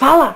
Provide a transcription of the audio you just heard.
Fala!